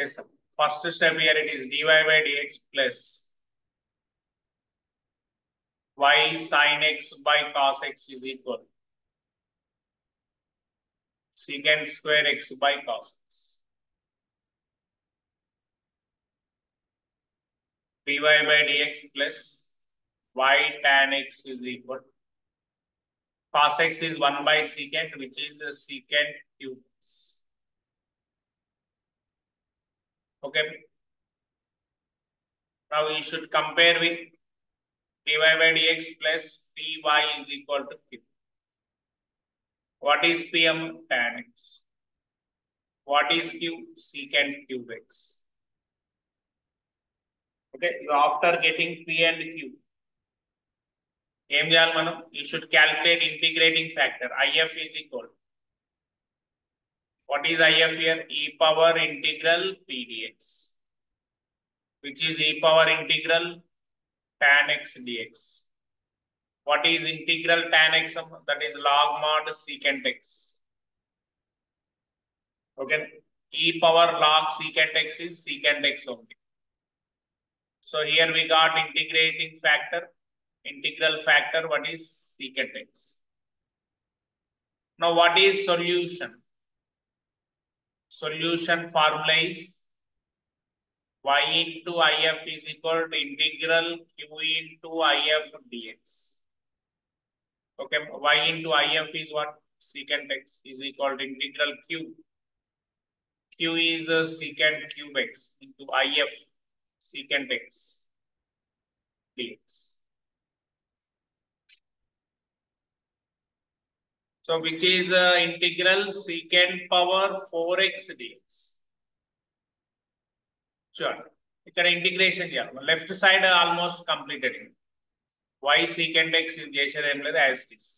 Yes, sir. First step here it is dy by dx plus y sin x by cos x is equal secant square x by cos x. dy by dx plus y tan x is equal cos x is 1 by secant which is a secant cube. Okay. Now you should compare with dy by dx plus dy is equal to q. What is Pm? Tan x. What is Q? Secant cube x. Okay, so after getting P and Q, ఏం చేయాలి మనం you should calculate integrating factor if is equal what is IF here? E power integral P dx, which is e power integral tan x dx. What is integral tan x? That is log mod secant x. Okay. E power log secant x is secant x only. So here we got integrating factor, integral factor, what is secant x. Now what is solution? Solution formula is y into if is equal to integral q into if dx. Okay, y into if is what? Secant x is equal to integral q. q is a secant cube x into if secant x dx. So which is uh, integral secant power 4x dx. చూడండి ఇక్కడ integration చేయాలి left side almost completed why second X ఇది చేసేది ఏం లేదు as it is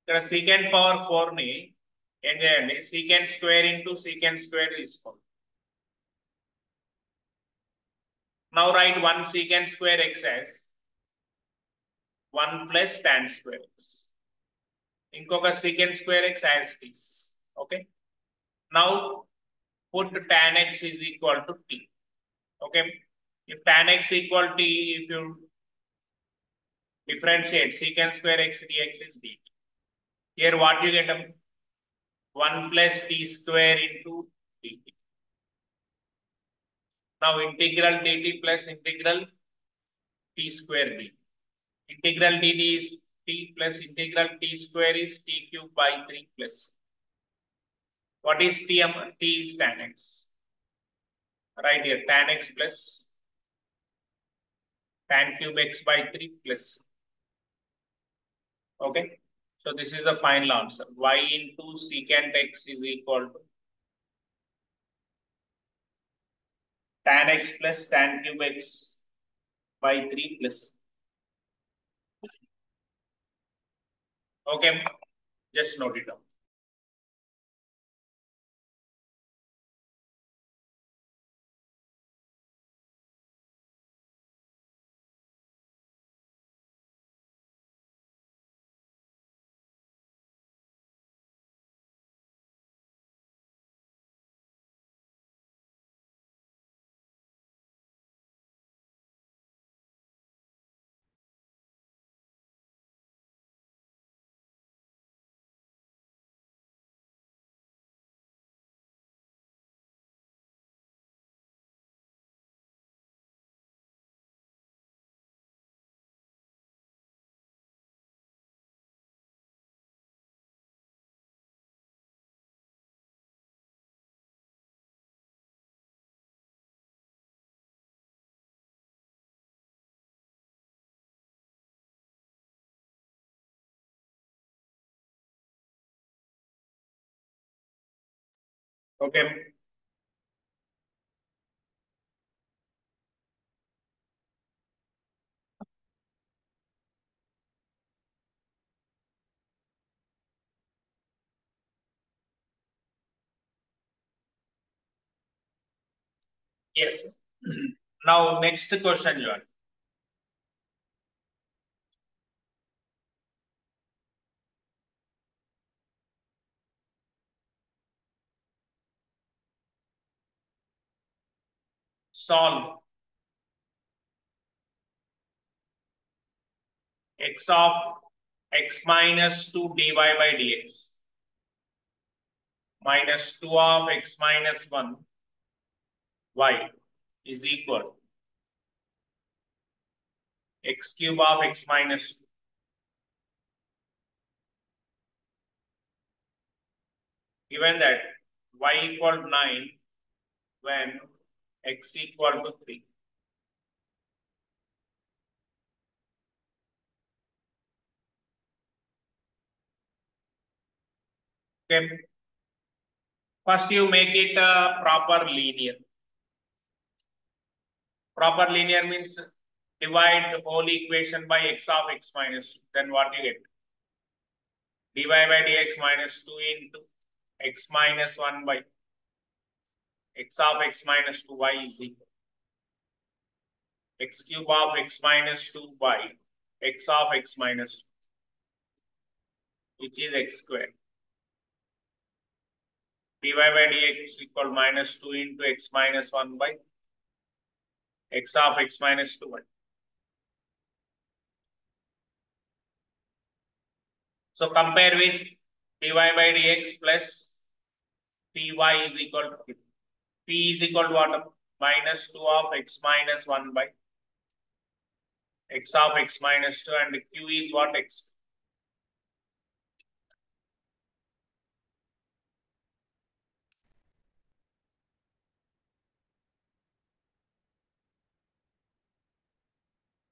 ఇక్కడ second power four ని ఏం చేయండి secant square into secant square తీసుకోండి now right one secant square X as one plus tan square X ఇంకొక secant square X as it is okay now put tan x is equal to t. Okay. If tan x equal to t, if you differentiate secant square x dx is dt. Here what you get? 1 plus t square into dt. Now integral dt plus integral t square dt. Integral dt is t plus integral t square is t cube by 3 plus. What is Tm? T is tan x. Right here, tan x plus tan cube x by 3 plus. Okay. So this is the final answer. y into secant x is equal to tan x plus tan cube x by 3 plus. Okay. Just note it down. Okay. Yes. Now, next question, John. Solve x of x minus 2 dy by dx. Minus 2 of x minus 1 y is equal x cube of x minus 2 given that y equal 9 when x equal to 3. Okay. First you make it a proper linear. Proper linear means divide the whole equation by x of x minus 2. Then what you get? dy by dx minus 2 into x minus 1 by x of x minus 2y is equal. x cube of x minus minus 2y x of x minus 2 which is x square. Dy by dx equal minus 2 into x minus 1 by x of x minus 2y so compare with dy by dx plus py is equal to p is equal to what? Minus 2 of x minus 1 by x of x minus 2 and q is what x?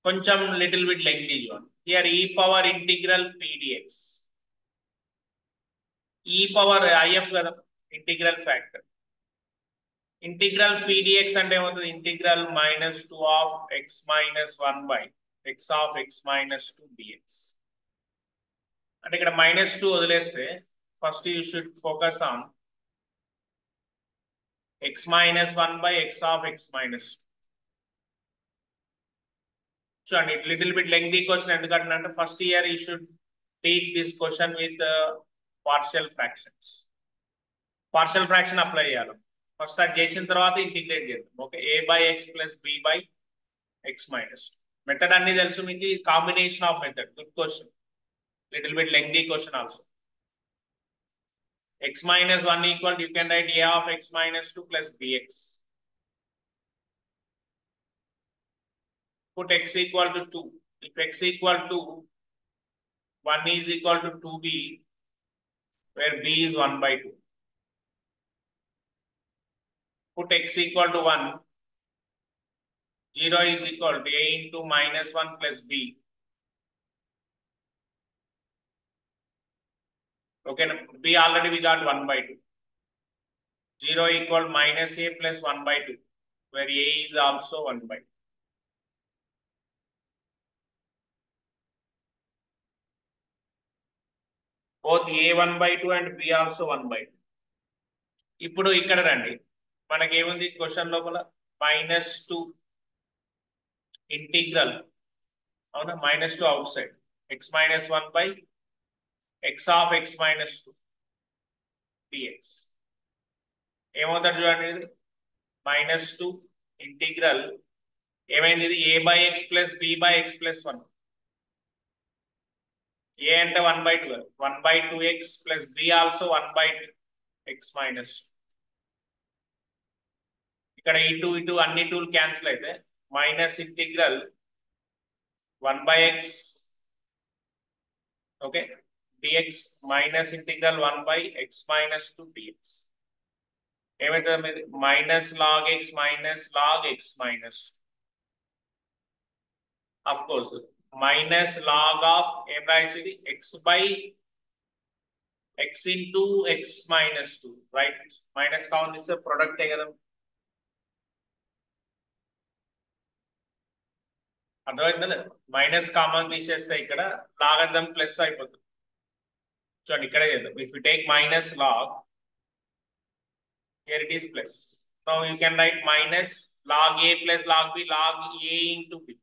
కొంచెం little bit lengthy one. Here e power integral p dx. e power if కదా integral factor integral pdx అంటే ఏమవుతుంది? Integral minus two of X minus one by X of X minus two D X అంటే ఇక్కడ minus two వదిలేస్తే first you should focus on X minus one by X of X minus two చూడండి little bit lengthy question ఎందుకంటే first year you should take this question with partial fractions partial fraction apply చేయాలి. First అది చేసిన తర్వాత integrate చేద్దాం okay a by x plus b by x minus method అన్ని తెలుసు మీకు combination of method good question little bit lengthy question also x minus 1 equal you can write a of x minus 2 plus bx put x equal to 2 if x equal to 1 is equal to 2b where b is 1 by 2 Put x equal to 1 0 is equal to a into minus 1 plus b Okay, B already we got 1 by 2. 0 equal minus A plus 1 by 2, where A is also 1 by 2. Both A 1 by 2 and B also 1 by 2. ఇప్పుడు ఇక్కడ రండి మనకి ఏముంది question లోపల? Minus two integral. అవునా? Minus two outside. X minus one by X of X minus two D X. ఏమవుతాడు చూడండి ఇది. Minus two integral. ఏమైంది ఇది? A by X plus B by X plus one. A అంటే one by two one by two X plus B also one by X minus two. ఇక్కడ ఇటు ఇటు అన్ని టూలు క్యాన్సిల్ అయితే minus integral one by X okay dx minus integral 1 by x minus 2 dx. ఏమవుతుంది minus log x minus log x minus of course minus log of ఏం రాయొచ్చు ఇది? X by x into x minus two right minus కావాలి తీస్తే ప్రొడక్టే కదా అర్థమైందా? లేదు minus common తీసేస్తే ఇక్కడ లాగర్థం ప్లస్ అయిపోతుంది. చూడండి ఇక్కడే చేద్దాం. If you take minus log it is plus now you can write minus log a plus log b log a into b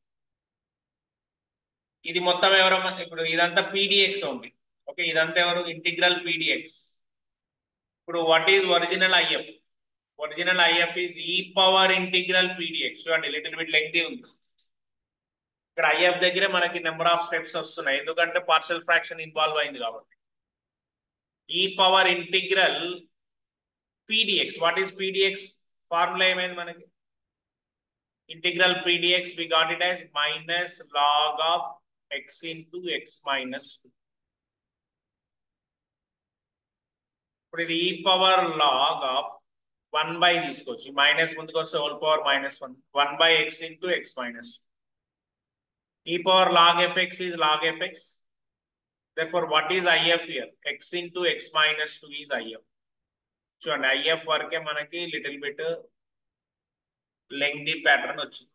ఇది మొత్తం ఎవరు ఇప్పుడు ఇదంతా పీడిఎక్స్ ఉంది. ఓకే ఇదంతా ఎవరు? ఇంటిగ్రల్ పీడిఎక్స్ ఇప్పుడు what is original IF original IF is e power integral p dx చూడండి లిటిల్ బిట్ లెంగ్తీ ఉంది. ఇక్కడ ఐఎఫ్ దగ్గరే మనకి నెంబర్ ఆఫ్ స్టెప్స్ వస్తున్నాయి. ఎందుకంటే పార్షల్ ఫ్రాక్షన్ ఇన్వాల్వ్ అయింది కాబట్టి. E power integral p dx what is p dx formula ఏమైంది మనకి? Integral p dx we got it as minus log of x into x minus two ఇప్పుడు ఇది e power log of one by తీసుకోవచ్చు. Minus ముందుకు వస్తే whole power minus one one by x into x minus two power log F X is log F X therefore what is if here x into x minus 2 is if చూడండి if వరకే మనకి little bit lengthy pattern వచ్చింది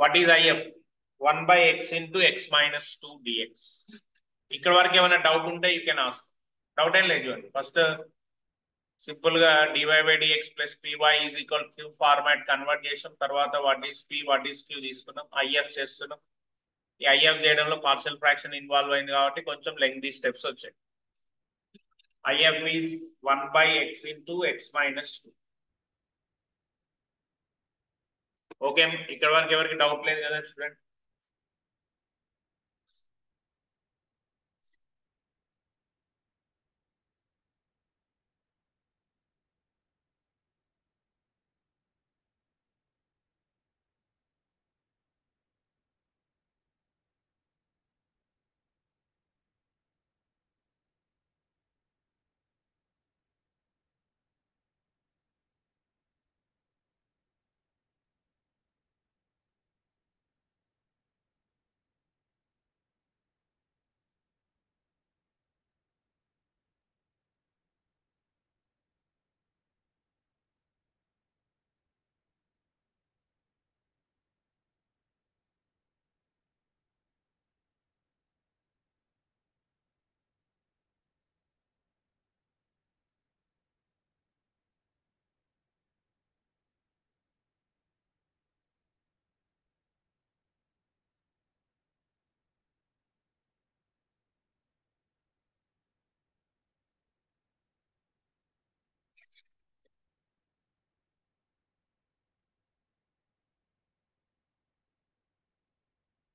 what is IF one by x into x minus two dx ఇక్కడ వరకు ఏమైనా doubt ఉంటే you can ask doubt ఏం లేదు చూడండి. ఫస్ట్ సింపుల్గా dy by dx plus py is equal q format convert చేసాం. తర్వాత what is p what is q తీసుకున్నాం. ఐఎఫ్ చేస్తున్నాం. ఈ ఐఎఫ్ చేయడంలో పార్షల్ ఫ్రాక్షన్ ఇన్వాల్వ్ అయింది కాబట్టి కొంచెం లెంగ్దీ స్టెప్స్ వచ్చాయి. IF is one by x into x minus two okay ఇక్కడ వరకు ఎవరికి డౌట్ లేదు కదా student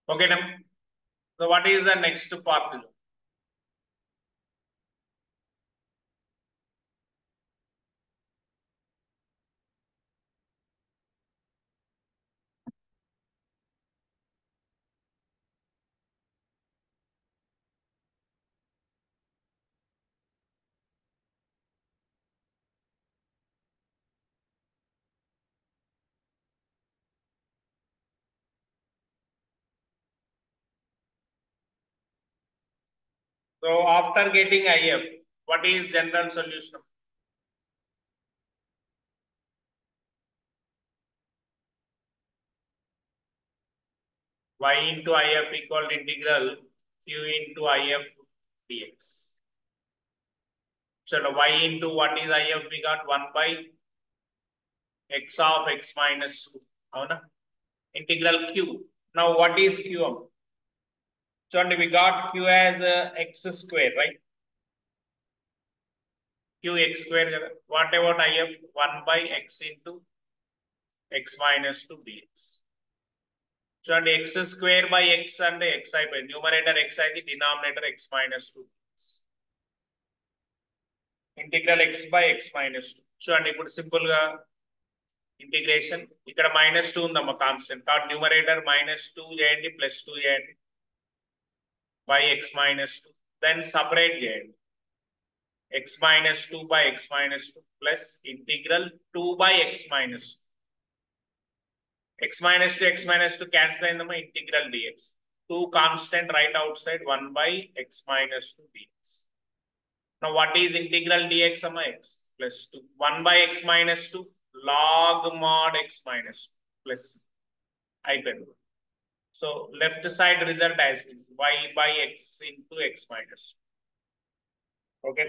Okay, now, so what is the next part? So after getting IF, what is general solution? y into if equal integral q into if dx. So y into what is if we got 1 by x of x minus 2. Avuna? Integral q. Now what is q? చూడండి we got q as x x right q q x square. What about if 1 by x into x minus 2 bx చూడండి x square by X అంటే x అయిపోయింది. Numerator x అయితే denominator x minus two integral x by x minus two చూడండి ఇప్పుడు సింపుల్గా integration ఇక్కడ minus two ఉందమ్మా constant కాబట్టి న్యూమరేటర్ మైనస్ టూ చేయండి ప్లస్ టూ చేయండి. by x minus 2. Then separate it. x minus 2 by x minus 2 plus integral 2 by x minus 2. x minus 2, x minus 2 cancel in the integral dx. 2 constant right outside 1 by x minus 2 dx. Now what is integral dx of x plus 2? 1 by x minus 2 log mod x minus 2 plus I pen. So left side result as is y by x into x minus okay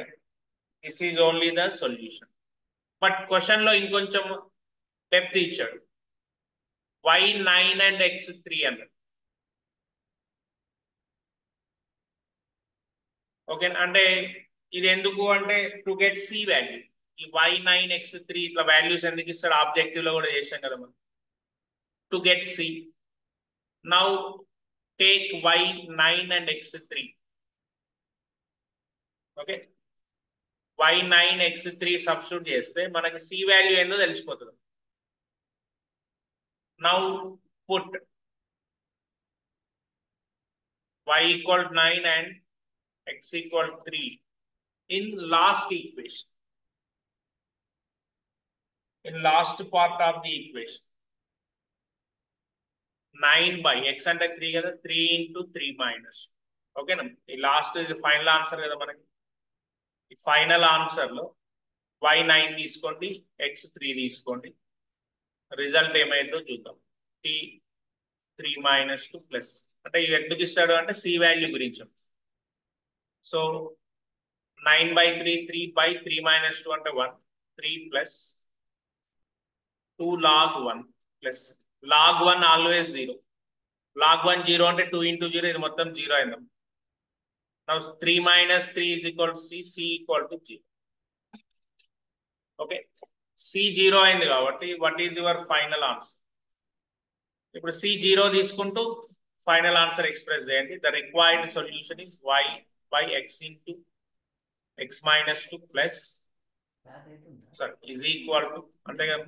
this is only the solution. But క్వశ్చన్లో ఇంకొంచెం depth ఇచ్చాడు y nine and x three అన్నాడు okay అంటే ఇది ఎందుకు అంటే to get c value ఈ y nine x three ఇట్లా వాల్యూస్ ఎందుకు ఇస్తారు ఆబ్జెక్టివ్లో కూడా చేసాం కదా మనం. To get c now take why nine and x three okay why nine x three substitute చేస్తే మనకి సి వాల్యూ ఏందో తెలిసిపోతుంది now put y equal 9 and x equal 3 in last equation. In last part of the equation. Nine by X అంటే three కదా three into three minus ఓకేనా ఈ last ఇది final answer కదా మనకి. ఈ ఫైనల్ ఆన్సర్లో వై నైన్ తీసుకోండి ఎక్స్ త్రీ తీసుకోండి. రిజల్ట్ ఏమైందో చూద్దాం. T three minus two plus అంటే ఇవి ఎందుకు ఇస్తాడు అంటే సి వాల్యూ గురించి. So nine by three three by three minus two అంటే one three plus two log one plus log one always zero. Log one zero అంటే టూ ఇంటూ జీరో ఇది మొత్తం zero అయిందాం. Three minus three is equal to C C equal to zero okay c zero అయింది కాబట్టి what is your final answer ఇప్పుడు C zero తీసుకుంటూ final answer express చేయండి. The required solution is y by x into x minus two plus sorry is equal to అంతే కదా?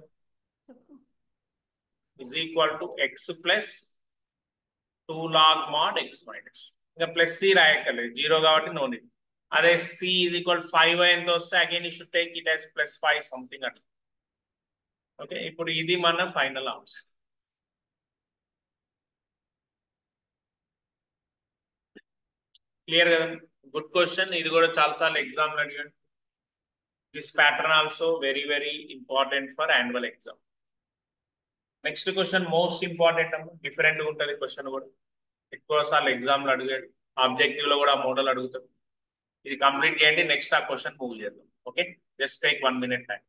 Is equal to x plus two log mod x minus ఇంకా plus C రాయక్కర్లేదు. Zero కాబట్టి no need అదే C is equal five ఎంత వస్తే again you should take it as plus five something అట్లా. Okay ఇప్పుడు ఇది మన ఫైనల్ ఆన్సర్ క్లియర్ కదా? గుడ్ క్వశ్చన్ ఇది కూడా చాలా సార్లు ఎగ్జామ్ అడిగాడు this pattern also very very important for annual exam next question most important అమ్మ డిఫరెంట్ ఉంటుంది క్వశ్చన్ కూడా. ఎక్కువ సార్లు ఎగ్జామ్లు అడిగాడు ఆబ్జెక్టివ్లో కూడా మోడల్ అడుగుతాడు ఇది కంప్లీట్ చేయండి నెక్స్ట్ ఆ క్వశ్చన్ మూవ్ చేద్దాం. Okay just take one minute time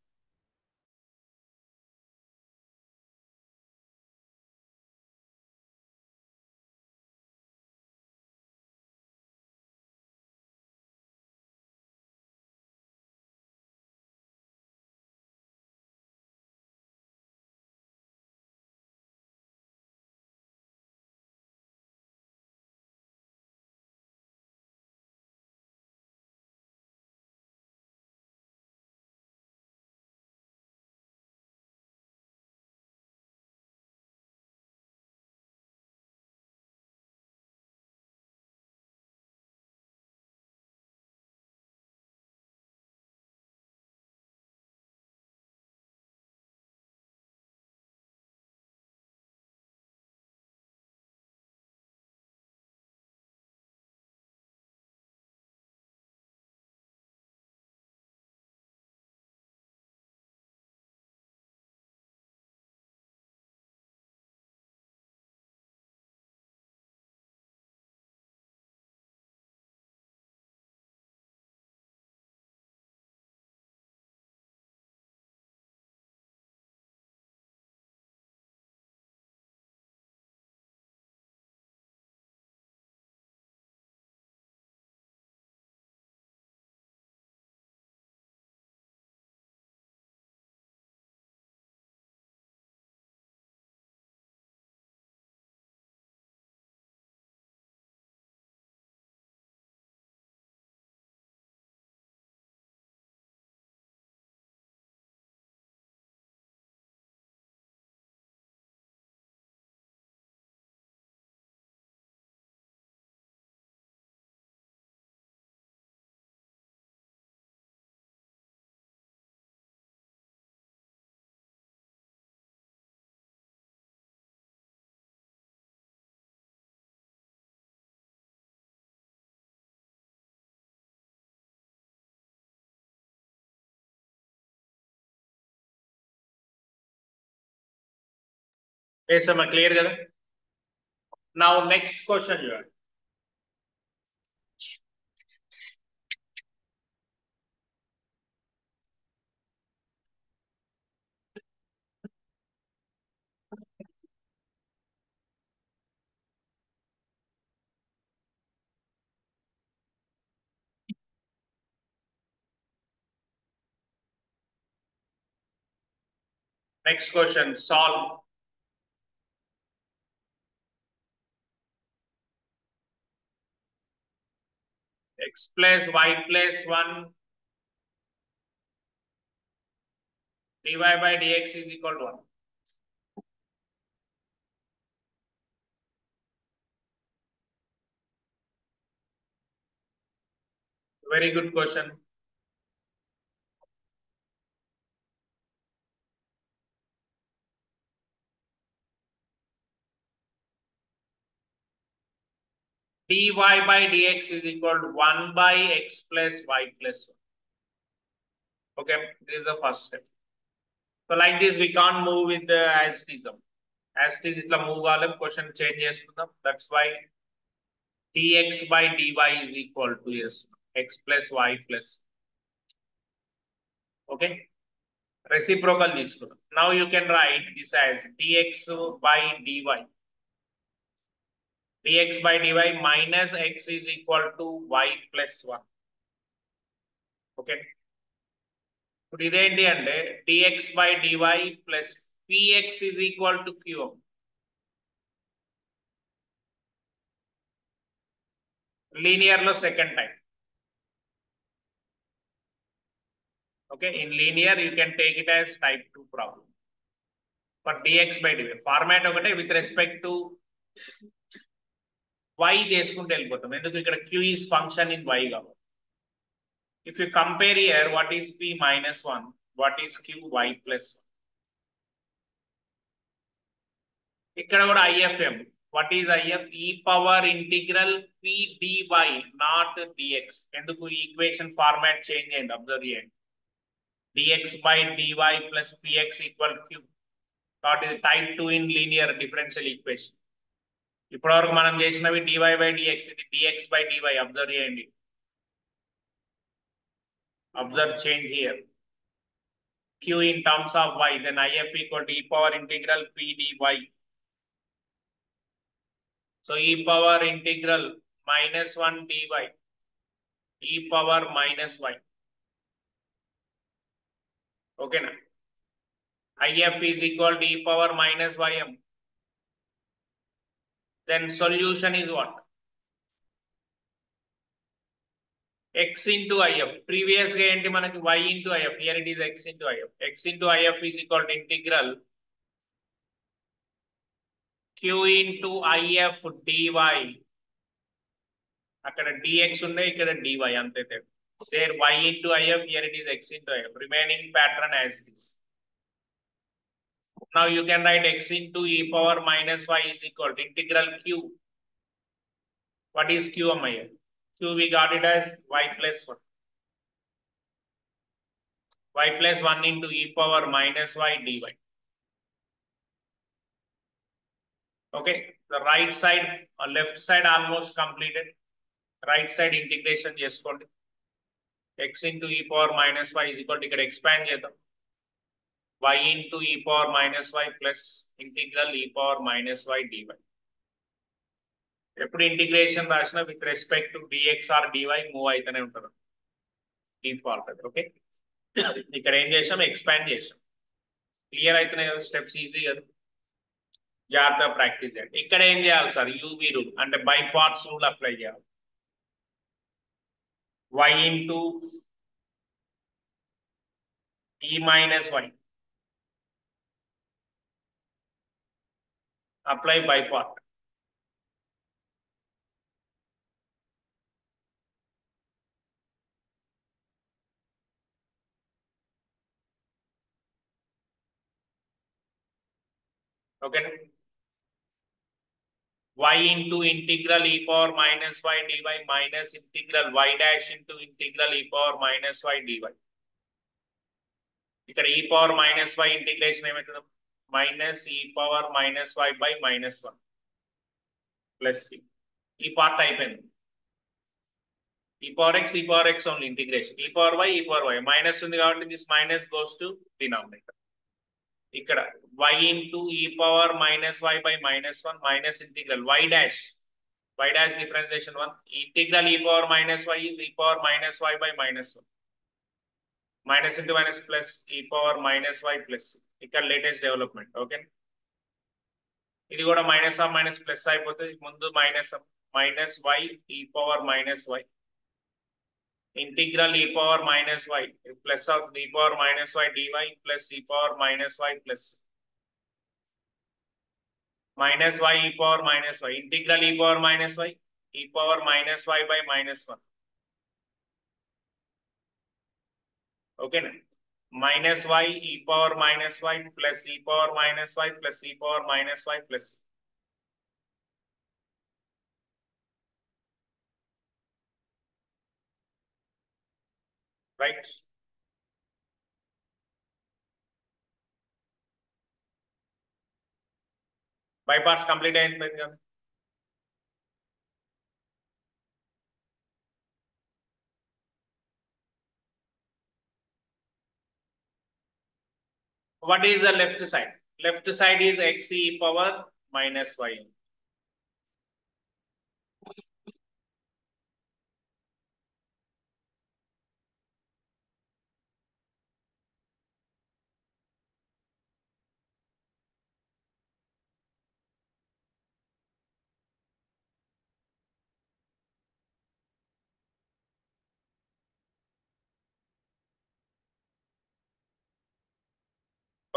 వేసామా clear కదా నా నెక్స్ట్ క్వశ్చన్ చూడండి Next question, solve X plus Y plus 1 dy by dx is equal to 1. Very good question. dy by dx is equal to 1 by x plus y plus 1. Okay, this is the first step. So like this, we can't move with the astism. Astis itla move alam question changes. chestunnam. That's why dx by dy is equal to yes, x plus y plus. Okay. Reciprocal this. Now you can write this as dx by dy dx by dy minus x is equal to y plus 1. Okay. ఇప్పుడు ఇదేంటి అంటే dx by dy plus px is equal to q. Linear లో second time okay in linear you can take it as type two problem for dx by DY format ఒకటే with respect to y చేసుకుంటూ వెళ్ళిపోతాం. ఎందుకు? ఇక్కడ q is function in y కాబట్టి. If you compare here what is p minus one what is q y plus ఇక్కడ కూడా IFM what is IF e power integral p dy not dx ఎందుకు? Equation format change అయింది. Observe చేయండి. Dx by dy plus px equal q కాబట్టి type two in linear differential equation ఇప్పటి వరకు మనం చేసినవి డివై బై డిఎక్స్ ఇది dx by dy observe చేయండి observe change here q in terms of y then if equal to e power integral p dy so e power integral minus 1 dy e power minus y okay na if is equal to e power minus ym then solution is what x into if previous గా ఏంటి మనకి y into if here it is x into if x into if is equal to integral q into if dy అక్కడ dx ఉన్నాయి ఇక్కడ dy అంతే there y into IF here it is x into IF remaining pattern as this Now you can write x into e power minus y is equal to integral q. What is q, Am Q we got it as y plus 1. y plus 1 into e power minus y dy. Okay, the right side or left side almost completed. Right side integration yes, x into e power minus y is equal to expand. Y into e power minus y plus integral e power minus y dy. ఎప్పుడు integration రాసినా with respect to dx or dy move అయితేనే ఉంటారు default అది okay ఇక్కడ ఏం చేసాం? Expand చేసాం. Clear అవుతున్నాయి కదా స్టెప్స్ ఈజీ కదా? జాగ్రత్త ప్రాక్టీస్ చేయండి. ఇక్కడ ఏం చేయాలి సార్ యూవి రూల్ అంటే బై పార్ట్స్ రూల్ అప్లై చేయాలి. Y into e minus y apply by part okay y into integral e power minus y dy minus integral y dash into integral e power minus y dy ఇక్కడ e power minus y integration ఏమవుతుంది minus e power minus y by minus one plus c ఈ part అయిపోయింది. E power x e power x only integration e power y e power y minus ఉంది కాబట్టి this minus goes to denominator ఇక్కడ y into e power minus y by minus one minus integral y dash y dash differentiation one integral e power minus y e power minus y by minus one minus into minus plus e power minus y plus c ఇక్కడ latest development okay ఇది కూడా minus of minus plus అయిపోతుంది ముందు minus minus y e power minus y integral e power minus y plus of e power minus y d y plus e power minus y plus minus y e power minus y integral e power minus y e power minus y by minus one ఓకేనా minus y e power minus y plus e power minus y plus e power minus y plus. Right? By parts complete what is the left side? Left side is x e power minus y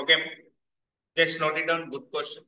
Okay, just note it down. Good question.